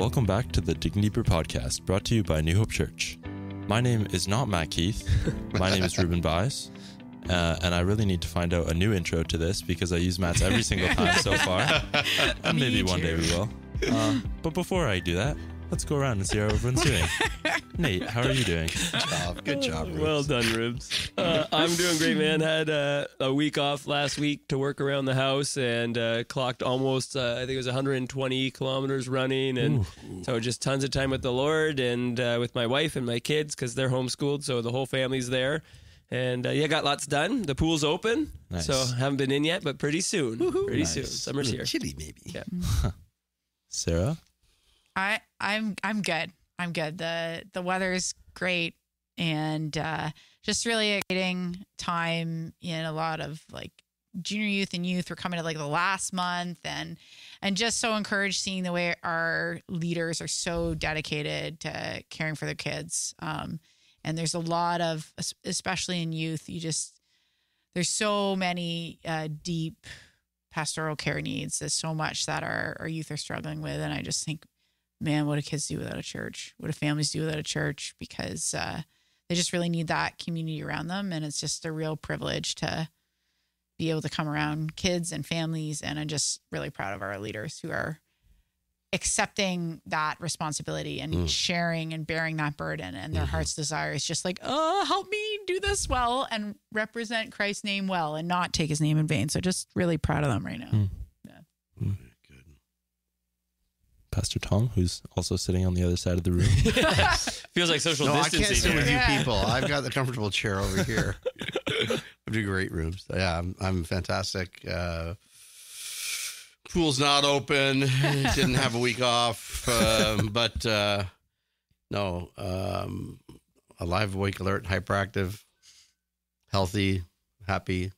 Welcome back to the Dig Deeper podcast brought to you by New Hope Church. My name is not Matt Keith. My name is Ruben Bias. Uh, and I really need to find out a new intro to this because I use Matt's every single time so far. and maybe one day we will. Uh, but before I do that, let's go around and see how everyone's doing. Nate, how are you doing? Good job. Good job. Rubes. Well done, Rubes. Uh, I'm doing great, man. Had uh, a week off last week to work around the house and uh, clocked almost, uh, I think it was 120 kilometers running. And so just tons of time with the Lord and uh, with my wife and my kids because they're homeschooled. So the whole family's there. And uh, yeah, got lots done. The pool's open. Nice. So haven't been in yet, but pretty soon. Pretty soon. Summer's here. Chilly, maybe. Yeah. Sarah? I I'm I'm good. I'm good. The the weather's great and uh just really exciting time in a lot of like junior youth and youth. We're coming to like the last month and and just so encouraged seeing the way our leaders are so dedicated to caring for their kids. Um and there's a lot of especially in youth, you just there's so many uh deep pastoral care needs. There's so much that our, our youth are struggling with. And I just think, man, what do kids do without a church? What do families do without a church? Because uh, they just really need that community around them. And it's just a real privilege to be able to come around kids and families. And I'm just really proud of our leaders who are accepting that responsibility and sharing and bearing that burden and their heart's desire is just like oh help me do this well and represent christ's name well and not take his name in vain so just really proud of them right now Hmm. Pastor Tom, who's also sitting on the other side of the room. Feels like social No, I can't sit with you people. I've got the comfortable chair over here. I do great rooms. Yeah, I'm, I'm fantastic. Uh, pool's not open. Didn't have a week off, um, but uh, no, um, alive, awake, alert, hyperactive, healthy, happy.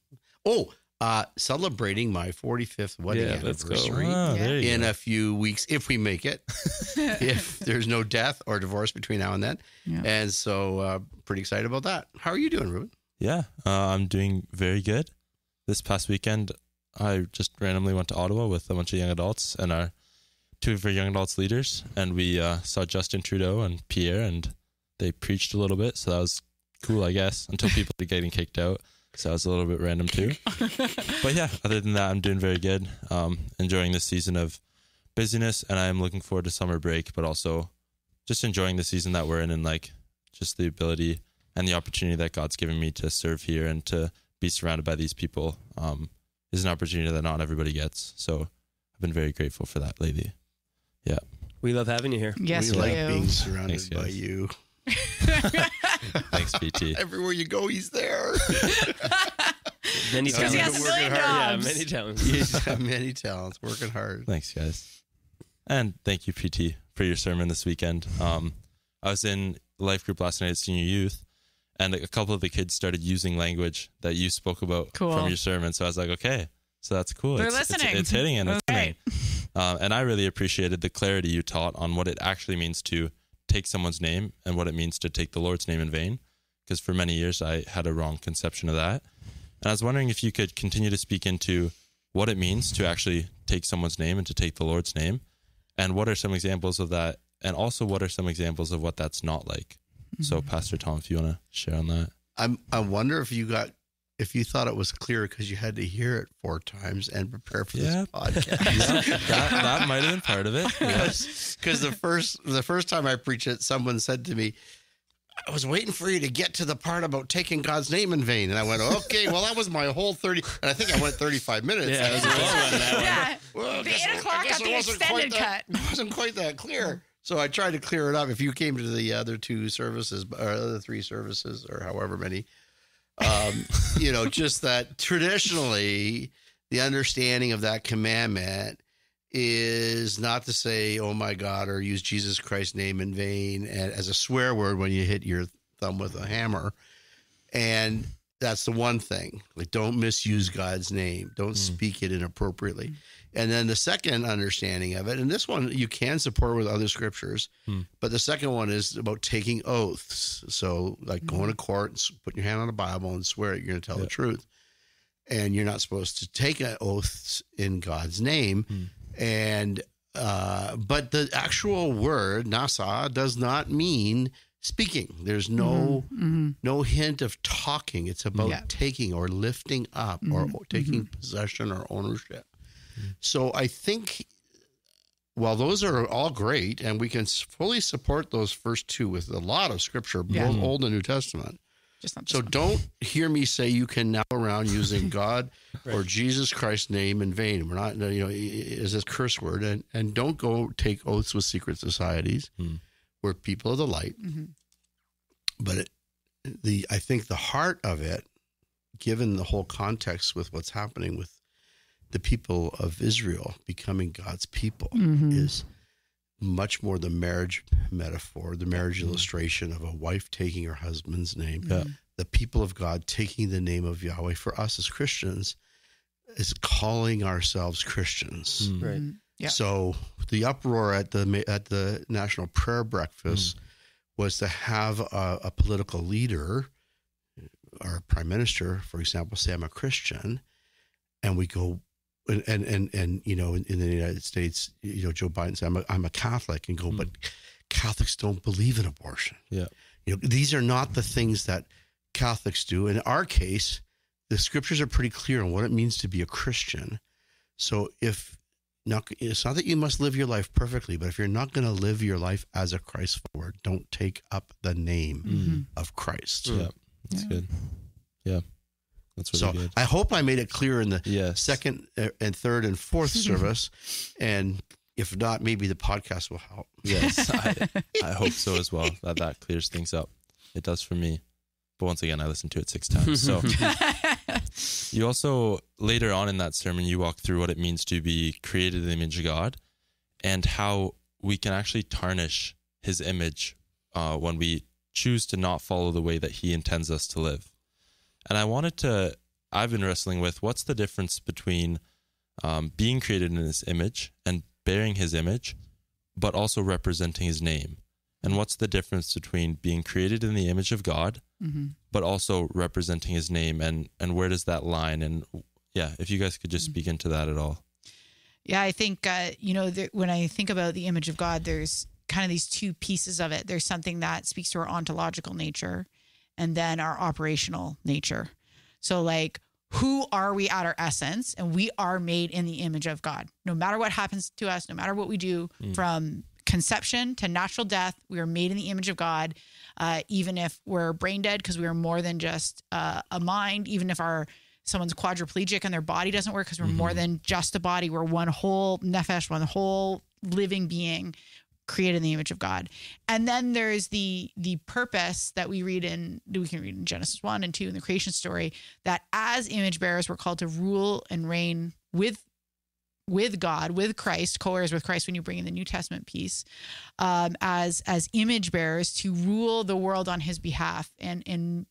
Oh, uh, celebrating my 45th wedding Yeah, anniversary Ah, there you in go. a few weeks if we make it if there's no death or divorce between now and then Yeah. and so uh, pretty excited about that how are you doing ruben Yeah, uh, I'm doing very good. This past weekend, I just randomly went to Ottawa with a bunch of young adults and our two of our young adults leaders, and we uh, saw Justin Trudeau and Pierre, and they preached a little bit, so that was cool, I guess, until people were getting kicked out. So that was a little bit random too. but yeah, other than that, I'm doing very good. Um, enjoying this season of busyness, and I am looking forward to summer break, but also just enjoying the season that we're in and like just the ability and the opportunity that God's given me to serve here and to be surrounded by these people um, is an opportunity that not everybody gets. So I've been very grateful for that lately. Yeah. We love having you here. yes we we like do. being surrounded Thanks, by you Thanks, PT. everywhere you go he's there Many Because talents. he has a Working million hard. Yeah, many talents. he's got many talents working hard Thanks, guys. And thank you, PT, for your sermon this weekend. Um, I was in life group last night at senior youth, and a couple of the kids started using language that you spoke about Cool. from your sermon. So I was like, okay, so that's cool. They're it's, it's- listening. It's, hitting and it's That's hitting. Um, and I really appreciated the clarity you taught on what it actually means to take someone's name and what it means to take the Lord's name in vain. Because for many years I had a wrong conception of that. And I was wondering if you could continue to speak into what it means to actually take someone's name and to take the Lord's name. And what are some examples of that? And also, what are some examples of what that's not like? So, mm-hmm. Pastor Tom, if you want to share on that. I'm, i wonder if you got if you thought it was clear because you had to hear it four times and prepare for Yeah. this podcast that, that might have been part of it. Yeah. because the first the first time I preached it, someone said to me, "I was waiting for you to get to the part about taking God's name in vain," and I went, "Okay, well that was my whole 30, and I think I went thirty five minutes." Yeah, it was a long one, that one. yeah Well, I The guess eight it- o'clock I got the wasn't quite extended that- It wasn't quite that clear. So I tried to clear it up. If you came to the other two services, or other three services, or however many, um, you know, just that traditionally the understanding of that commandment is not to say "Oh my God" or use Jesus Christ's name in vain as a swear word when you hit your thumb with a hammer, and that's the one thing. Like, don't misuse God's name. Don't speak it inappropriately. And then the second understanding of it, and this one you can support with other scriptures, Hmm. but the second one is about taking oaths. So, like going to court and putting your hand on a Bible and swear you're going to tell Yeah. the truth. And you're not supposed to take an oaths in God's name. Hmm. And uh, but the actual word nasa does not mean speaking. There's no Mhm. no hint of talking. It's about Yeah. taking or lifting up or Mhm. taking possession or ownership. So I think while those are all great and we can fully support those first two with a lot of scripture, Yeah. both Old and New Testament. Just not So one. don't hear me say you can now around using God or Jesus Christ's name in vain. We're not, you know, is a curse word, and and don't go take oaths with secret societies. Hmm. We're people of the light, Mhm. but it, the I think the heart of it, given the whole context with what's happening with the people of Israel becoming God's people, Mhm. is much more the marriage metaphor, the marriage illustration of a wife taking her husband's name, Yeah. the people of God taking the name of Yahweh for us as Christians is calling ourselves Christians. Mm. Right. Mhm. Yeah. So the uproar at the at the National Prayer Breakfast was to have a, a political leader, our prime minister, for example, say I'm a Christian, and we go. And, and and and you know in, in the United States you know Joe Biden said I'm a, I'm a Catholic and go Mm. but Catholics don't believe in abortion Yeah. you know these are not the things that Catholics do in our case the scriptures are pretty clear on what it means to be a Christian so if not it's not that you must live your life perfectly but if you're not going to live your life as a Christ follower don't take up the name Mm. of Christ Yeah. That's Yeah. good. Yeah. That's really so good. I hope I made it clear in the Yes. second uh, and third and fourth service and if not maybe the podcast will help Yes. I, I hope so as well. That that clears things up. It does for me. But once again, I listened to it six times. So you also later on in that sermon you walk through what it means to be created in the image of God and how we can actually tarnish his image uh, when we choose to not follow the way that he intends us to live. And I wanted to I've been wrestling with what's the difference between um, being created in his image and bearing his image, but also representing his name. And what's the difference between being created in the image of God Mhm. but also representing his name and and where does that line and yeah if you guys could just speak into that at all Yeah, I think uh, you know there, when I think about the image of God, there's kind of these two pieces of it. There's something that speaks to our ontological nature, and then our operational nature. So, like, who are we at our essence? And we are made in the image of God. No matter what happens to us, no matter what we do, from conception to natural death, we are made in the image of God. Uh, even if we're brain dead, because we are more than just uh, a mind. Even if our someone's quadriplegic and their body doesn't work, because we're more than just a body. We're one whole nefesh, one whole living being created in the image of God. And then there's the the purpose that we read in we can read in Genesis 1 and 2 in the creation story that as image bearers we're called to rule and reign with with God, with Christ, co-heirs with Christ when you bring in the New Testament piece, um, as as image bearers to rule the world on his behalf and and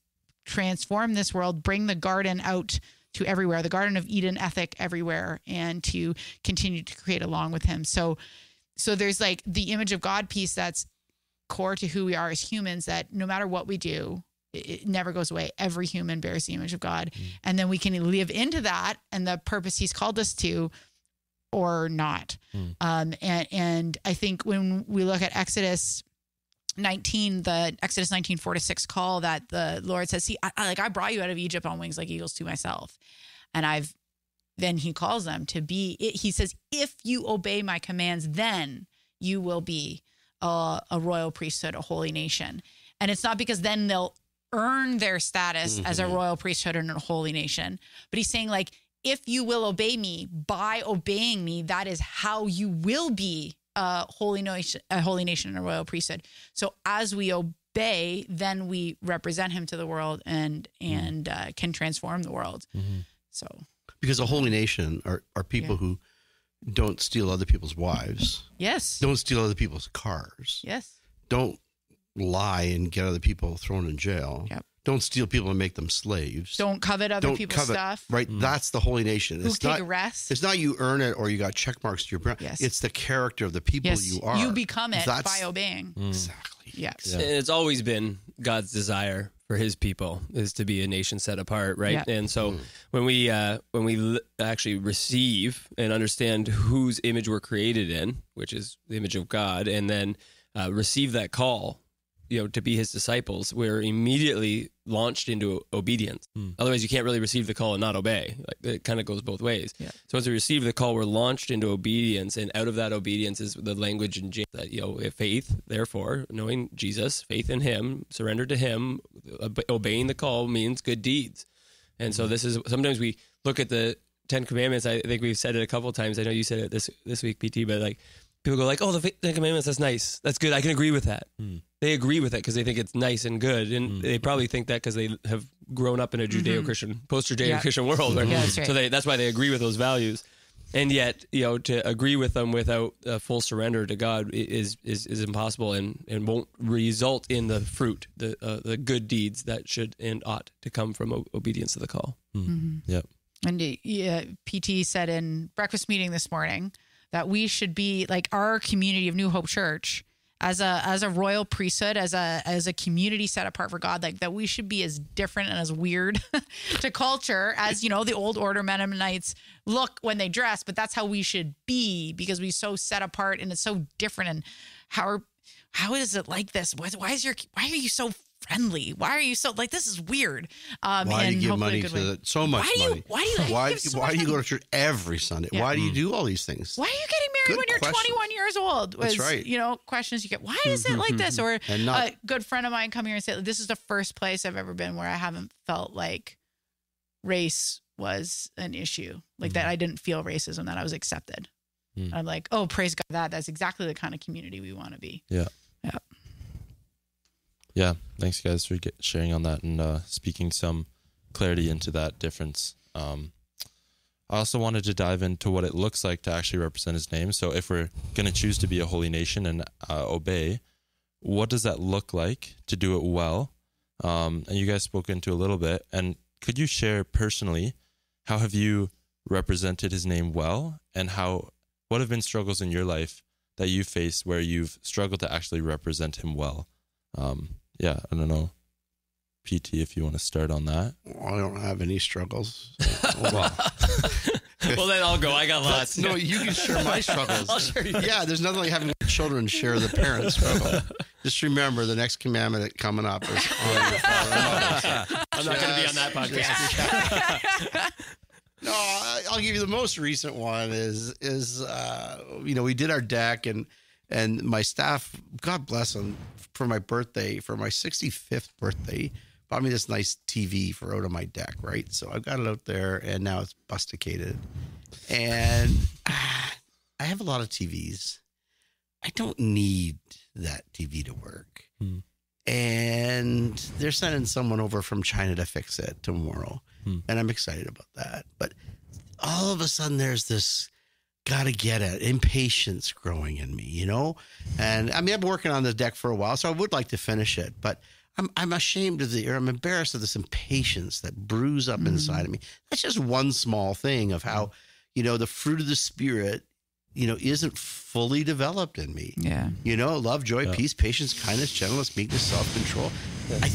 transform this world, bring the garden out to everywhere, the Garden of Eden ethic everywhere, and to continue to create along with him. So so there's like the image of God piece that's core to who we are as humans that no matter what we do it never goes away. Every human bears the image of god. And then we can live into that and the purpose he's called us to or not. Mm. um, and and i think when we look at exodus 19 the exodus 19 4 to 6 call that the lord says see I, I- like i brought you out of egypt on wings like eagles to myself and i've then he calls them to be he says if you obey my commands then you will be a, a royal priesthood a holy nation. And it's not because then they'll earn their status as a mm-hmm. royal priesthood and a holy nation but he's saying like if you will obey me by obeying me that is how you will be a holy nation a holy nation and a royal priesthood. So as we obey then we represent him to the world and mm-hmm. and uh, can transform the world. Mm-hmm. So because a holy nation are, are people Yeah. who don't steal other people's wives, yes. Don't steal other people's cars, yes. Don't lie and get other people thrown in jail, Yep. Don't steal people and make them slaves. Don't covet other Don't people's covet, stuff. Right, that's the holy nation. Who It's take not. a rest. It's not you earn it or you got check marks to your brand. Yes. It's the character of the people yes, you are. You become it That's- by obeying. Exactly. Yes. And it's always been God's desire for His people is to be a nation set apart, right? Yeah. And so when we uh, when we l- actually receive and understand whose image we're created in, which is the image of God, and then uh, receive that call, you know, to be His disciples, we're immediately launched into obedience. Hmm. Otherwise, you can't really receive the call and not obey. Like it kind of goes both ways. Yeah. So once we receive the call, we're launched into obedience, and out of that obedience is the language in James that you know faith. Therefore, knowing Jesus, faith in Him, surrender to Him, obeying the call means good deeds. And so hmm. this is sometimes we look at the Ten Commandments. I think we've said it a couple of times. I know you said it this this week, PT, but like people go like, "Oh, the Ten Commandments, that's nice, that's good. I can agree with that." Hmm. They agree with it because they think it's nice and good, and they probably think that because they have grown up in a Judeo-Christian, post-Judeo-Christian world, right? Yeah, that's right. So they, that's why they agree with those values. And yet, you know, to agree with them without a full surrender to God is is, is impossible, and, and won't result in the fruit, the uh, the good deeds that should and ought to come from o- obedience to the call. Yep. And uh, yeah, PT said in breakfast meeting this morning that we should be like our community of New Hope Church as a as a royal priesthood, as a as a community set apart for God, like that we should be as different and as weird to culture as you know the old order Mennonites look when they dress, but that's how we should be because we so set apart and it's so different. And how are how is it like this? Why, why is your why are you so friendly? Why are you so like this is weird? Um, Why do and you give hopefully money good to the, so much Why do you- money? why do you why, give so why do you go to church every Sunday? Yeah. Why do you do all these things? Why are you getting married Good when you're question. 21 years old? Was, That's right. You know, questions you get. Why is it like this? Or not- a good friend of mine come here and say, "This is the first place I've ever been where I haven't felt like race was an issue, like that I didn't feel racism, that I was accepted." Mm. I'm like, "Oh, praise God! That that's exactly the kind of community we want to be." Yeah. Yeah. Thanks, guys, for sharing on that and uh, speaking some clarity into that difference. Um, I also wanted to dive into what it looks like to actually represent His name. So, if we're going to choose to be a holy nation and uh, obey, what does that look like to do it well? Um, and you guys spoke into a little bit. And could you share personally how have you represented His name well, and how what have been struggles in your life that you faced where you've struggled to actually represent Him well? Um, yeah, I don't know, PT, if you want to start on that. I don't have any struggles. Well, well, then I'll go. I got lots. no, you can share my I'll struggles. share you. yeah, there's nothing like having children share the parents' struggle. Just remember, the next commandment coming up is honor your father and mother. I'm not going to be on that podcast. No, I- I'll give you the most recent one is is uh, you know we did our deck and and my staff, God bless them, for my birthday, for my 65th birthday, bought me this nice TV for out on my deck, right? So I've got it out there and now it's busticated. And ah, I have a lot of TVs. I don't need that TV to work. Hmm. And they're sending someone over from China to fix it tomorrow. Hmm. And I'm excited about that. But all of a sudden, there's this gotta get it impatience growing in me, you know? And I mean, I've been working on the deck for a while, so I would like to finish it, but I'm, I'm ashamed of the, or I'm embarrassed of this impatience that brews up mm-hmm. inside of me. That's just one small thing of how, you know, the fruit of the spirit, you know, isn't fully developed in me. Yeah. You know, love, joy, Yeah. peace, patience, kindness, gentleness, meekness, self control. I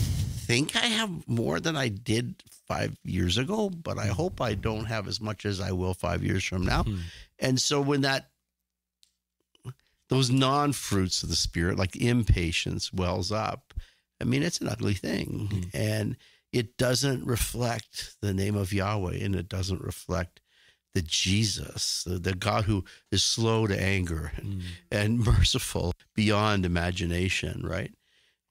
think I have more than I did five years ago, but I hope I don't have as much as I will five years from now. Hmm. And so when that, those non fruits of the spirit, like impatience, wells up, I mean, it's an ugly thing. Hmm. And it doesn't reflect the name of Yahweh and it doesn't reflect the Jesus, the, the God who is slow to anger and, Mm. and merciful beyond imagination, right?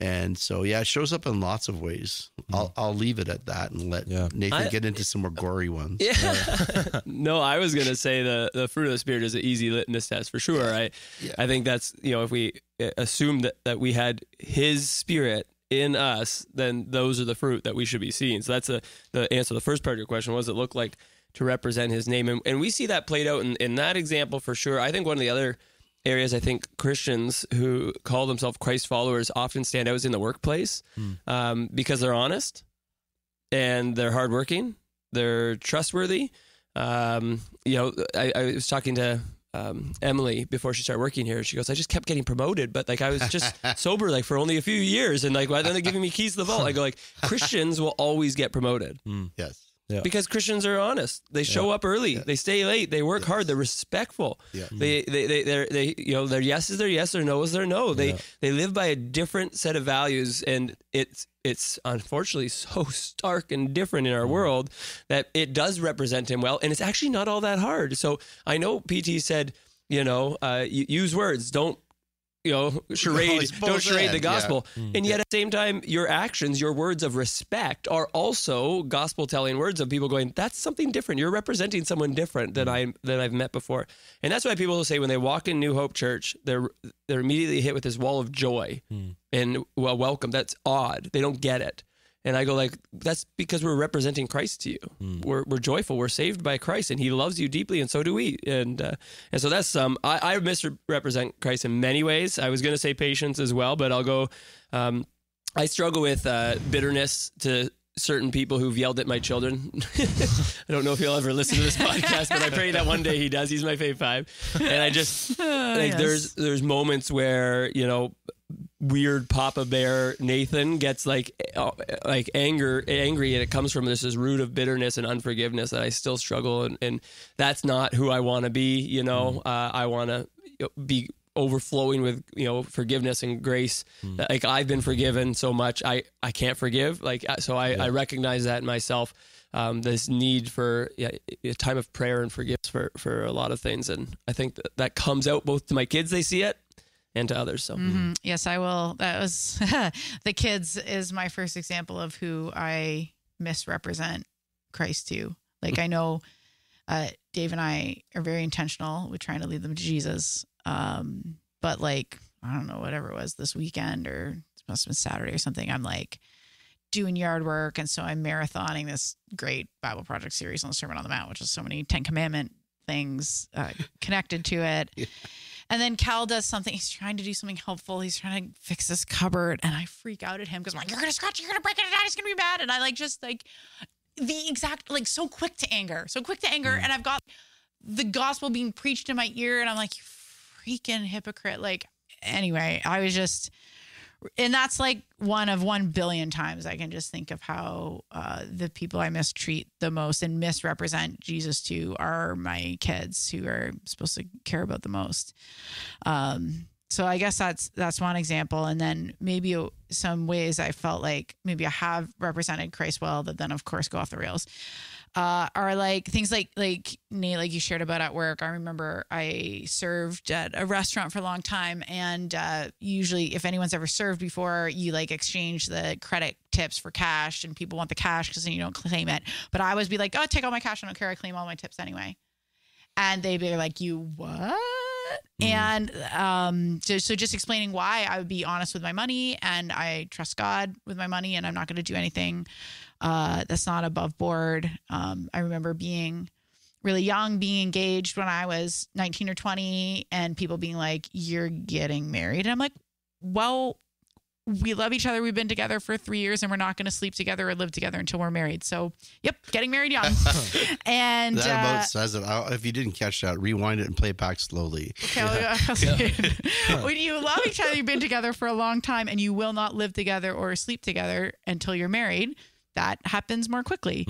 And so, yeah, it shows up in lots of ways. I'll, I'll leave it at that and let Yeah. Nathan I- get into some more gory ones. Yeah. no, I was gonna say the the fruit of the spirit is an easy litmus test for sure. I Yeah. I think that's you know if we uh, assume that that we had His Spirit in us, then those are the fruit that we should be seeing. So that's a, the answer. to The first part of your question what does it look like to represent His name, and, and we see that played out in, in that example for sure. I think one of the other areas I think Christians who call themselves Christ followers often stand out is in the workplace um, because they're honest and they're hardworking, they're trustworthy. Um, you know, I, I was talking to um, Emily before she started working here. She goes, I just kept getting promoted, but like I was just sober like for only a few years, and like why then they're giving me keys to the vault? I go like Christians will always get promoted Yes. Yeah. because Christians are honest. They show up early. They stay late. They work hard. They're respectful. Yeah. They they they they're, they you know their yes is their yes, their no is their no. They Yeah. they live by a different set of values, and it's it's unfortunately so stark and different in our world that it does represent him well, and it's actually not all that hard. So I know PT said, you know, uh, use words, don't. You know, charade, don't charade the then, yeah. gospel. And yet at the same time, your actions, your words of respect are also gospel telling words of people going, that's something different. You're representing someone different than I than I've met before. And that's why people will say when they walk in New Hope Church, they're they're immediately hit with this wall of joy and well welcome. That's odd. They don't get it. And I go like, that's because we're representing Christ to you. We're, we're joyful. We're saved by Christ, and He loves you deeply, and so do we. And uh, and so that's um, I, I misrepresent Christ in many ways. I was going to say patience as well, but I'll go. Um, I struggle with uh, bitterness to certain people who've yelled at my children. I don't know if he'll ever listen to this podcast, but I pray that one day he does. He's my fave five, and I just like yes. there's there's moments where you know weird Papa Bear Nathan gets like like anger angry and it comes from this, this root of bitterness and unforgiveness that I still struggle and, and that's not who I want to be you know uh, I want to be overflowing with you know forgiveness and grace like I've been forgiven so much I I can't forgive like uh, so I, I recognize that in myself um, this need for yeah, a time of prayer and forgiveness for for a lot of things and I think that, that comes out both to my kids they see it and to others so mm-hmm. Yes, I will. That was the kids is my first example of who I misrepresent Christ to. Like I know uh, Dave and I are very intentional with trying to lead them to Jesus. Um, but like I don't know, whatever it was this weekend or it must have been Saturday or something. I'm like doing yard work, and so I'm marathoning this great Bible project series on the Sermon on the Mount, which is so many Ten Commandment things uh, connected to it. And then Cal does something. He's trying to do something helpful. He's trying to fix this cupboard, and I freak out at him because I'm like, "You're gonna scratch. You're gonna break it. Daddy's gonna be mad." And I like just like the exact like so quick to anger, so quick to anger. And I've got the gospel being preached in my ear, and I'm like, "You freaking hypocrite!" Like anyway, I was just, and that's like one of one billion times I can just think of how uh, the people I mistreat the most and misrepresent Jesus to are my kids who are supposed to care about the most. Um, so I guess that's that's one example, and then maybe some ways I felt like maybe I have represented Christ well, that then of course go off the rails. Uh, are like things like like Nate, like you shared about at work. I remember I served at a restaurant for a long time, and uh, usually, if anyone's ever served before, you like exchange the credit tips for cash, and people want the cash because then you don't claim it. But I always be like, "Oh, take all my cash. I don't care. I claim all my tips anyway." And they'd be like, "You what?" And um, so, so just explaining why I would be honest with my money, and I trust God with my money, and I'm not going to do anything uh, that's not above board. Um, I remember being really young, being engaged when I was 19 or 20, and people being like, You're getting married. And I'm like, Well, we love each other. We've been together for three years and we're not going to sleep together or live together until we're married. So, yep, getting married young. and That uh, about says it. I- If you didn't catch that, rewind it and play it back slowly. Okay, when you love each other, you've been together for a long time, and you will not live together or sleep together until you're married. That happens more quickly.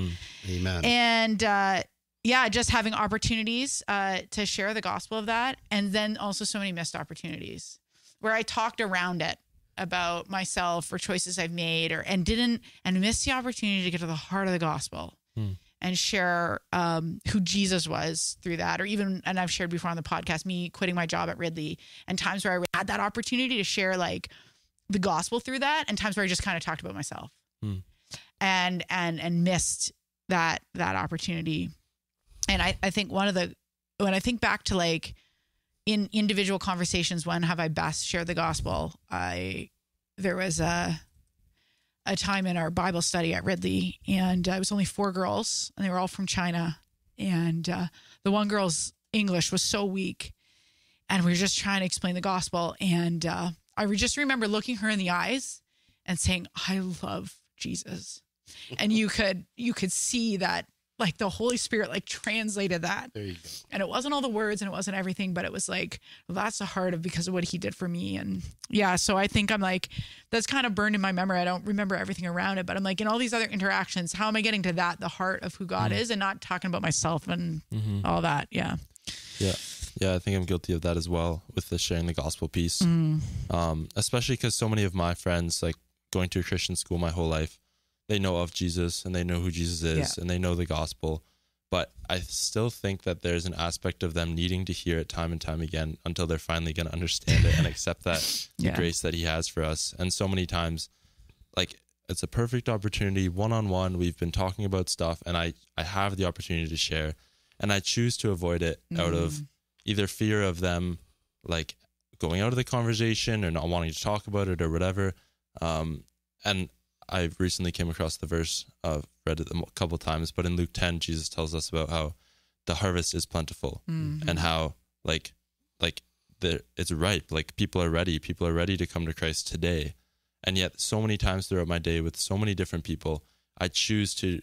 Amen. And uh, yeah, just having opportunities uh, to share the gospel of that, and then also so many missed opportunities where I talked around it about myself or choices I've made, or and didn't and missed the opportunity to get to the heart of the gospel and share um, who Jesus was through that, or even, and I've shared before on the podcast, me quitting my job at Ridley, and times where I had that opportunity to share like the gospel through that, and times where I just kind of talked about myself, and and and missed that that opportunity. And I I think one of the when I think back to like in individual conversations, when have I best shared the gospel? I there was a a time in our Bible study at Ridley, and uh, it was only four girls, and they were all from China. And uh, the one girl's English was so weak, and we were just trying to explain the gospel. And uh, I just remember looking her in the eyes and saying, "I love Jesus," and you could you could see that like the Holy Spirit like translated that There you go. and it wasn't all the words and it wasn't everything, but it was like well, that's the heart of because of what he did for me. And yeah, so I think I'm like that's kind of burned in my memory. I don't remember everything around it, but I'm like in all these other interactions, how am I getting to that, the heart of who God mm-hmm. is, and not talking about myself and mm-hmm. all that? Yeah, Yeah. Yeah, I think I'm guilty of that as well with the sharing the gospel piece. Mm. Um, especially because so many of my friends, like going to a Christian school my whole life, they know of Jesus and they know who Jesus is Yeah. and they know the gospel. But I still think that there's an aspect of them needing to hear it time and time again until they're finally going to understand it and accept that the grace that He has for us. And so many times, like it's a perfect opportunity one on one. We've been talking about stuff, and I I have the opportunity to share, and I choose to avoid it out of either fear of them like going out of the conversation or not wanting to talk about it or whatever. Um, and I recently came across the verse. I've read it a couple times, but in Luke 10, Jesus tells us about how the harvest is plentiful mm-hmm. and how like like the it's ripe. Like people are ready. People are ready to come to Christ today. And yet, so many times throughout my day with so many different people, I choose to,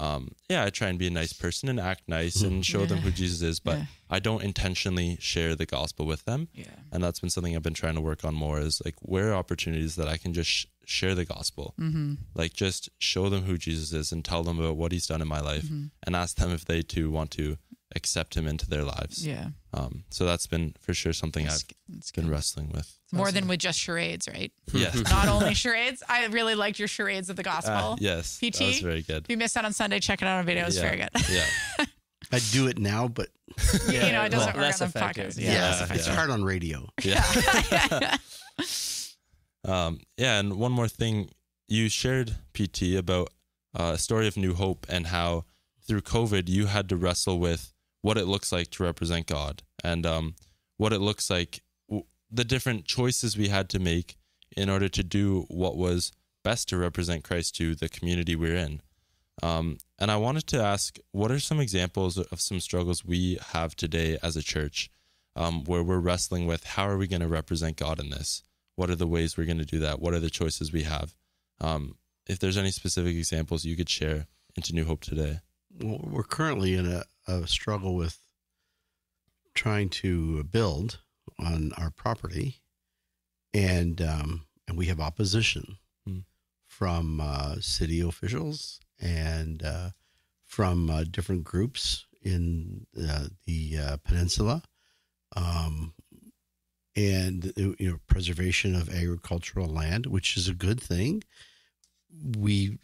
um, yeah, I try and be a nice person and act nice and show them who Jesus is, but Yeah. I don't intentionally share the gospel with them. yeah, And that's been something I've been trying to work on more is like, where are opportunities that I can just sh- share the gospel? mm-hmm. Like, just show them who Jesus is and tell them about what he's done in my life Mm-hmm. and ask them if they too want to accept him into their lives. yeah. Um, so that's been for sure something That's, I've that's been good. wrestling with. More than with just charades, right? Yes. Not only charades. I really liked your charades of the gospel. Uh, yes. PT? That was very good. If you missed out on Sunday, check it out on video. It was yeah. very good. Yeah. I do it now, but you know, it doesn't well, work less on the effective. podcast. yeah, Yeah, it's yeah. hard on radio. Yeah. um, yeah. And one more thing, you shared PT about uh, a story of New Hope and how through COVID you had to wrestle with what it looks like to represent God and um, what it looks like, w- the different choices we had to make in order to do what was best to represent Christ to the community we're in. Um, and I wanted to ask, what are some examples of some struggles we have today as a church um, where we're wrestling with how are we going to represent God in this? What are the ways we're going to do that? What are the choices we have? Um, if there's any specific examples you could share into New Hope today. Well, we're currently in a, a struggle with trying to build on our property, and um, and we have opposition Hmm. from uh, city officials and uh, from uh, different groups in uh, the uh, peninsula, um, and you know preservation of agricultural land, which is a good thing. We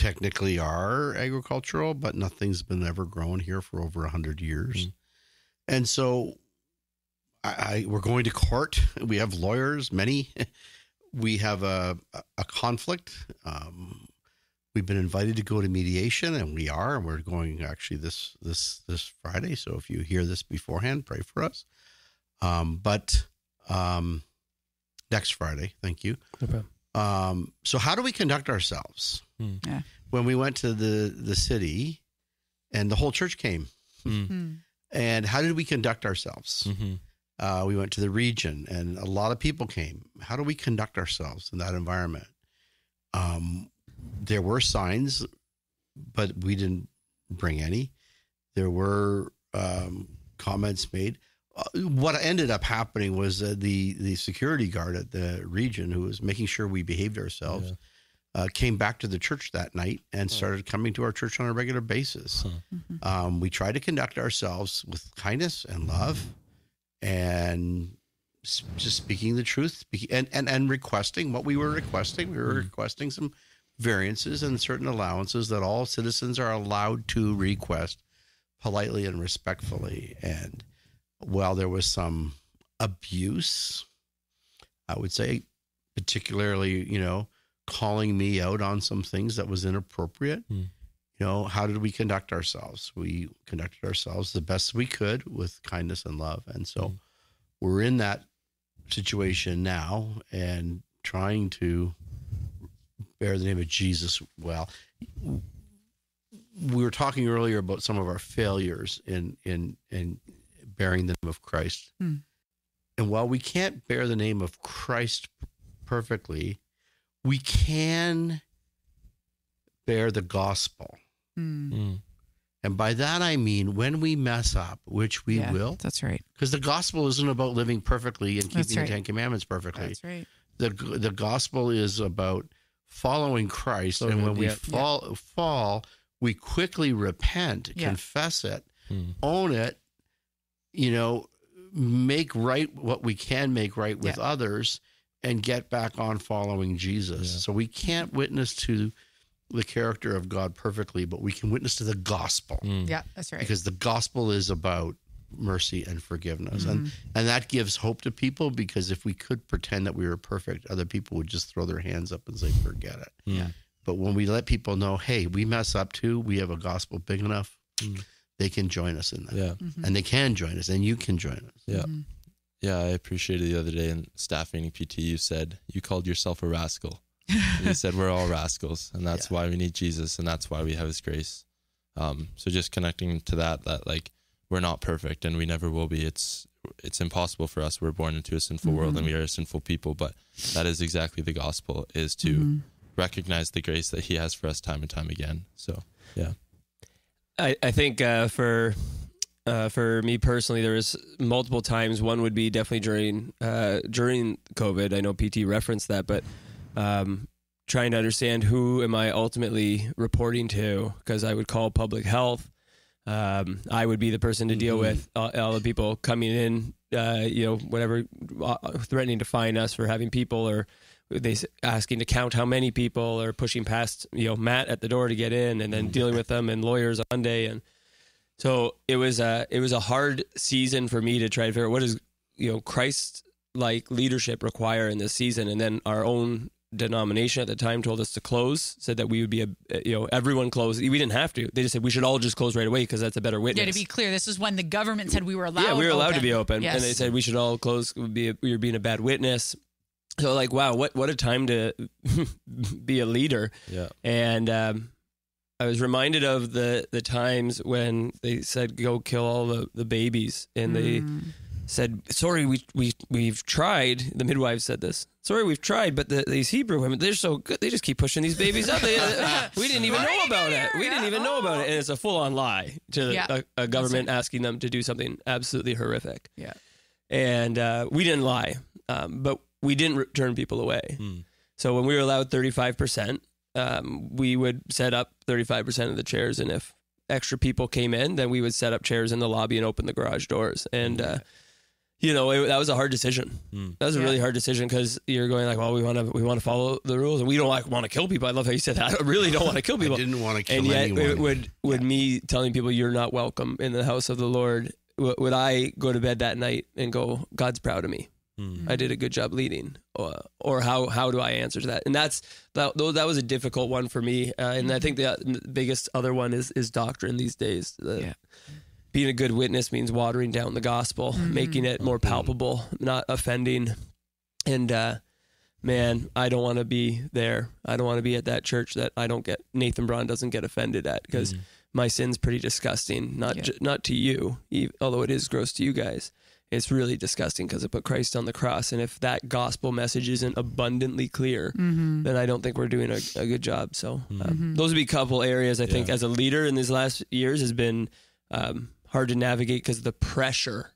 technically are agricultural, but nothing's been ever grown here for over a hundred years. Mm. And so I, I we're going to court. We have lawyers, many. We have a, a conflict. Um, we've been invited to go to mediation and we are, and we're going actually this, this, this Friday. So if you hear this beforehand, pray for us. Um, but, um, next Friday, thank you. No. Um, so how do we conduct ourselves? Hmm. Yeah. When we went to the the city, and the whole church came, Mm. And how did we conduct ourselves? hmm Uh, we went to the region, and a lot of people came. How do we conduct ourselves in that environment? Um, there were signs, but we didn't bring any. There were um, comments made. Uh, what ended up happening was uh, the the security guard at the region, who was making sure we behaved ourselves, Yeah. uh, came back to the church that night and started coming to our church on a regular basis. Huh. Um, we tried to conduct ourselves with kindness and love, and s- just speaking the truth, and and and requesting what we were requesting. We were requesting some variances and certain allowances that all citizens are allowed to request politely and respectfully. And while there was some abuse, I would say, particularly, you know, calling me out on some things that was inappropriate. Hmm. You know, how did we conduct ourselves? We conducted ourselves the best we could with kindness and love. And so Hmm. we're in that situation now and trying to bear the name of Jesus well. We were talking earlier about some of our failures in in in bearing the name of Christ. Hmm. And while we can't bear the name of Christ perfectly, we can bear the gospel. Mm. Mm. And by that I mean when we mess up, which we Yeah, will, That's right. because the gospel isn't about living perfectly and keeping right. the Ten Commandments perfectly. That's right. The the gospel is about following Christ, and when we Yeah. fall fall, we quickly repent, Yeah. confess it, Mm. own it, you know, make right what we can make right with Yeah. others, and get back on following Jesus. Yeah. So we can't witness to the character of God perfectly, but we can witness to the gospel Mm. Yeah, that's right. because the gospel is about mercy and forgiveness and Mm-hmm. and that gives hope to people because if we could pretend that we were perfect other people would just throw their hands up and say forget it Yeah. but when we let people know hey we mess up too we have a gospel big enough Mm. They can join us in that Yeah. Mhm. and they can join us and you can join us Yeah. Mhm. Yeah, I appreciated the other day in staff meeting PT. You said you called yourself a rascal. You said we're all rascals, and that's Yeah. why we need Jesus, and that's why we have His grace. Um, so just connecting to that, that like we're not perfect, and we never will be. It's it's impossible for us. We're born into a sinful world, and we are a sinful people. But that is exactly the gospel: is to Mhm. recognize the grace that He has for us time and time again. So yeah, I, I think uh, for uh, for me personally, there was multiple times. One would be definitely during uh, during COVID. I know PT referenced that, but um, trying to understand who am I ultimately reporting to because I would call public health. Um, I would be the person to deal Mhm. with all, all the people coming in, uh, you know, whatever, uh, threatening to fine us for having people or they asking to count how many people or pushing past, you know, Matt at the door to get in and then mm. dealing with them and lawyers on Monday. And so it was a, it was a hard season for me to try to figure out what is, you know, Christ like leadership require in this season. And then our own denomination at the time told us to close, said that we would be a, you know, everyone closed. We didn't have to. They just said we should all just close right away because that's a better witness. Yeah, to be clear, this is when the government said we were allowed. yeah, we were allowed to be open, Yes. and they said we should all close. Would be a, we were being a bad witness. So like, wow, what what a time to be a leader. yeah, And um, I was reminded of the the times when they said go kill all the, the babies, and they Mm. said, "Sorry, we we we've tried." The midwives said this. Sorry, we've tried, but the, these Hebrew women, they're so good. They just keep pushing these babies out. They, we didn't even know about it. We didn't even know about it, and it's a full on lie to Yeah. a, a government asking them to do something absolutely horrific. Yeah. and uh, we didn't lie, um, but we didn't re- turn people away. Mm. So when we were allowed thirty five percent, um, we would set up thirty five percent of the chairs, and if extra people came in, then we would set up chairs in the lobby and open the garage doors. And uh, you know, it, that was a hard decision. Mm. That was a Yeah. really hard decision because you're going like, well, we want to we want to follow the rules, and we don't like want to kill people. I love how you said that. I really don't want to kill I people. didn't want to kill and yet, anyone it would would me telling people you're not welcome in the house of the Lord. w- Would I go to bed that night and go, God's proud of me? Mm. I did a good job leading, or, or how how do I answer to that? And that's that that was a difficult one for me. Uh, and I think the, the biggest other one is is doctrine these days. The- Yeah. Being a good witness means watering down the gospel, Mhm. making it more palpable, not offending. And uh, man, I don't want to be there. I don't want to be at that church that I don't get Nathan Braun doesn't get offended at because Mm. my sin's pretty disgusting. Not Yeah. ju- not to you, ev- although it is gross to you guys. It's really disgusting because it put Christ on the cross. And if that gospel message isn't abundantly clear, Mhm. then I don't think we're doing a, a good job. So um, Mhm. those would be a couple areas I think as a leader in these last years has been um, hard to navigate because the pressure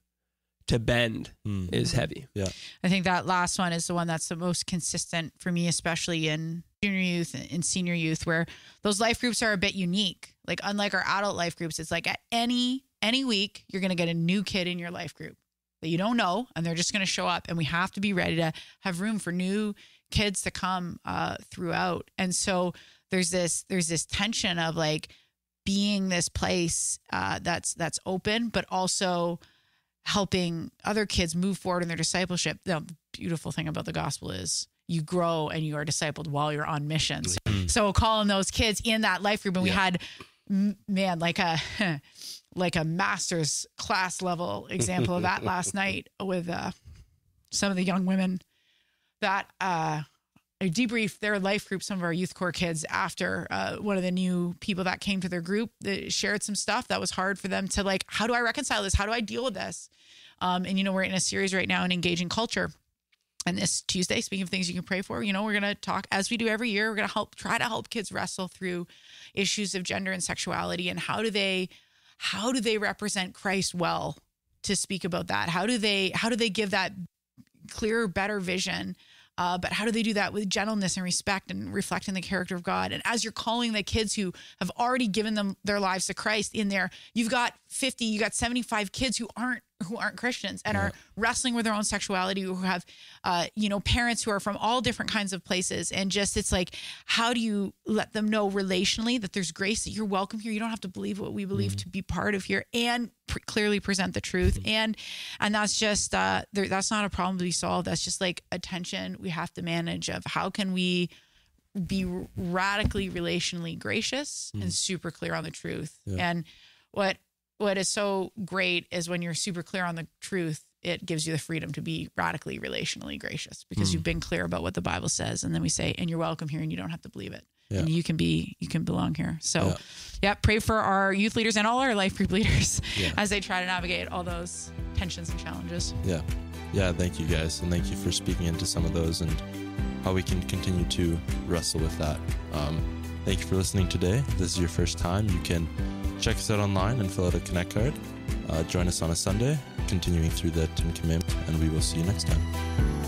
to bend Mm. is heavy. Yeah. I think that last one is the one that's the most consistent for me, especially in junior youth and senior youth, where those life groups are a bit unique. Like unlike our adult life groups, it's like at any any week you're going to get a new kid in your life group that you don't know, and they're just going to show up, and we have to be ready to have room for new kids to come uh, throughout. And so there's this there's this tension of like being this place uh, that's that's open, but also helping other kids move forward in their discipleship. The beautiful thing about the gospel is you grow and you are discipled while you're on missions. So calling those kids in that life group, and we Yeah. had man like a like a master's class level example of that last night with uh, some of the young women that uh, I debriefed their life group, some of our youth core kids after uh, one of the new people that came to their group that shared some stuff that was hard for them to like, how do I reconcile this? How do I deal with this? Um, and you know, we're in a series right now in engaging culture. And this Tuesday, speaking of things you can pray for, you know, we're going to talk as we do every year. We're going to help try to help kids wrestle through issues of gender and sexuality and how do they how do they represent Christ well to speak about that? How do they how do they give that clearer, better vision? Uh, but how do they do that with gentleness and respect and reflecting the character of God? And as you're calling the kids who have already given them their lives to Christ in there, you've got 50, you got 75 kids who aren't who aren't Christians and are wrestling with their own sexuality, who have, uh, you know, parents who are from all different kinds of places. And just, it's like, how do you let them know relationally that there's grace, that you're welcome here? You don't have to believe what we believe to be part of here and pr- clearly present the truth. And, and that's just, uh, there, that's not a problem to be solved. That's just like a tension we have to manage of how can we be radically relationally gracious and super clear on the truth. And what what is so great is when you're super clear on the truth, it gives you the freedom to be radically relationally gracious because you've been clear about what the Bible says. And then we say, and you're welcome here and you don't have to believe it. Yeah. And you can be, you can belong here. So, Yeah. yeah, pray for our youth leaders and all our life group leaders Yeah. as they try to navigate all those tensions and challenges. Yeah. Yeah. Thank you guys. And thank you for speaking into some of those and how we can continue to wrestle with that. Um, thank you for listening today. If this is your first time, you can check us out online and fill out a Connect card. Uh, join us on a Sunday, continuing through the Ten Commandments, and we will see you next time.